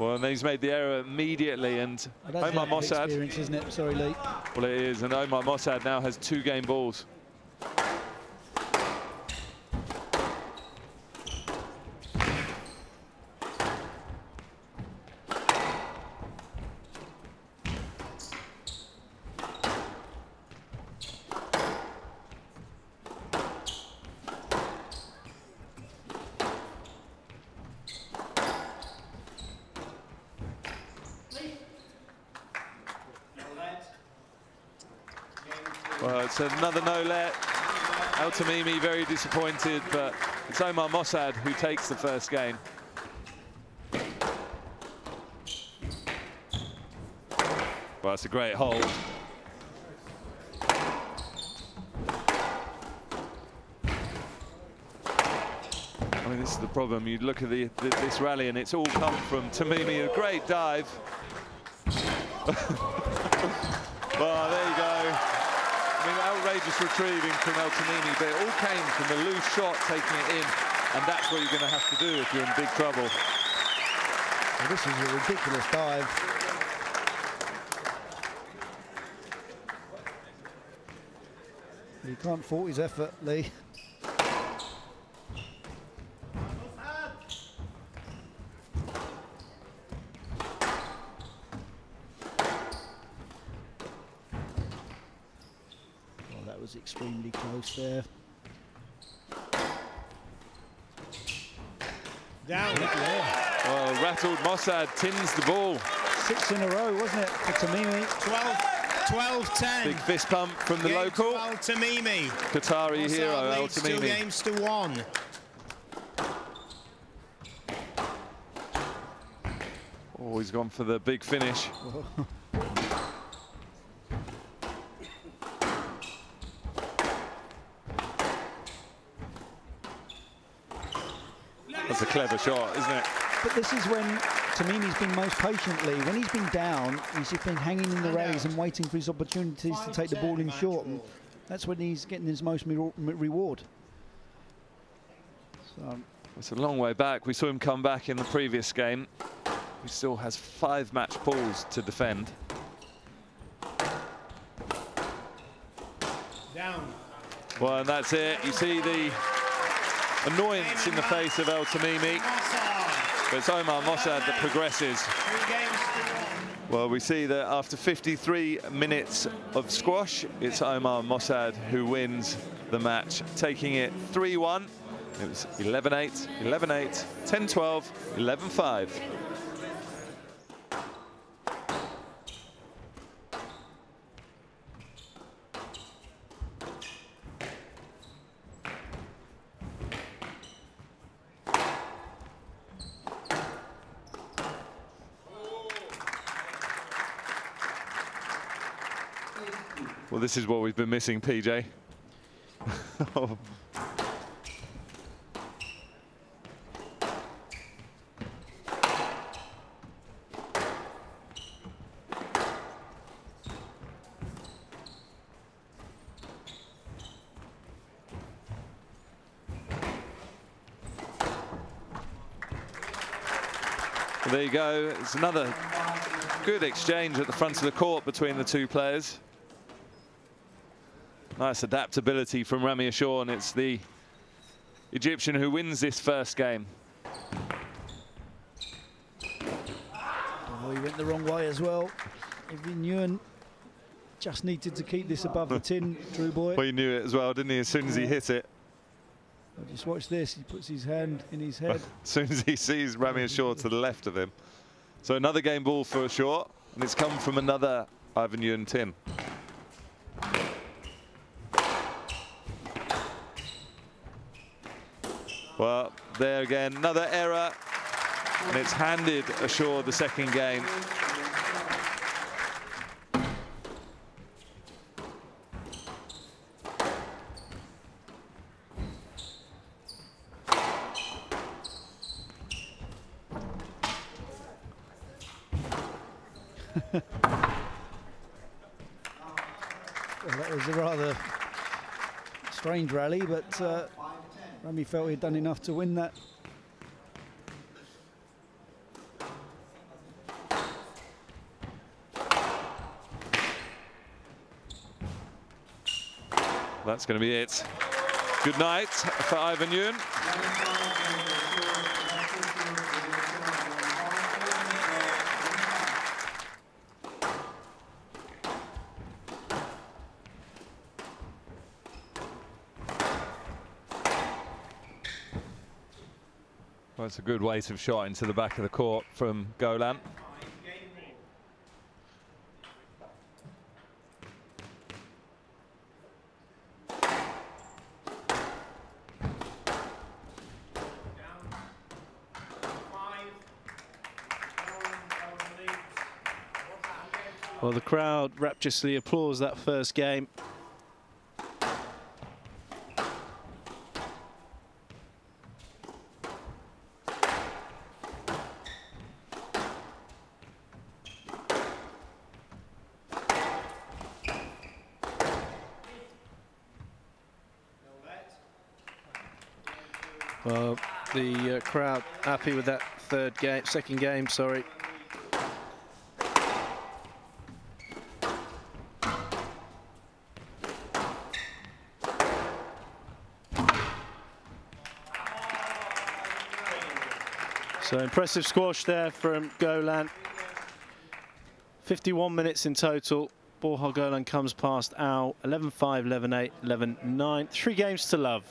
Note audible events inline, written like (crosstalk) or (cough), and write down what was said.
Well, and he's made the error immediately, and Omar Mosaad. experience, isn't it? Sorry, Lee. Well, it is, and Omar Mosaad now has two game balls. Well, it's another no let. El Tamimi very disappointed, but it's Omar Mosaad who takes the first game. Well, it's a great hold. I mean, this is the problem. You look at the, the, this rally, and it's all come from Tamimi. A great dive. (laughs) well, there you go. I mean, outrageous retrieving from El Tamimi, but it all came from the loose shot, taking it in, and that's what you're going to have to do if you're in big trouble. This is a ridiculous dive. You can't fault his effort, Lee. Was extremely close there. Down. Well, rattled Mosaad tins the ball. Six in a row, wasn't it, for Tamimi? 12, 12 10. Big fist pump from the Game local. to Al Tamimi. Qatari Mosaad hero, El leads two games to one. Oh, he's gone for the big finish. (laughs) That's a clever shot, isn't it? But this is when Tamimi's been most patiently. When he's been down, he's just been hanging in the rallies and waiting for his opportunities to take the ball in short. And that's when he's getting his most me- me- reward. So, um, It's a long way back. We saw him come back in the previous game. He still has five match balls to defend. Down. Well, and that's it. You see the annoyance in the face of El Tamimi. But it's Omar Mosaad that progresses. Well, we see that after 53 minutes of squash, it's Omar Mosaad who wins the match, taking it 3-1. It was 11-8, 11-8, 10-12, 11-5. Well, this is what we've been missing, PJ. (laughs) There you go. It's another good exchange at the front of the court between the two players. Nice adaptability from Rami Ashour, and it's the Egyptian who wins this first game. oh, he went the wrong way as well. Ivan Yuen just needed to keep this above the (laughs) tin, Drew Boy. Well, he knew it as well, didn't he, as soon as he hit it. Just watch this. He puts his hand in his head. (laughs) As soon as he sees Rami Ashour to the left of him. So another game ball for Ashour, and it's come from another Ivan Yuen tin. Well, there again, another error, and it's handed Ashour the second game. Well, that was a rather strange rally, but uh, Rami felt he'd done enough to win that. That's going to be it. Good night for Ivan Yuen. Well, it's a good weighted shot into the back of the court from Golan. Well, the crowd rapturously applauds that first game. Well, the uh, crowd happy with that third game, second game, sorry. So impressive squash there from Golan. 51 minutes in total. Borja Golan comes past Al 11-5, 11-8, 11-9. Three games to love.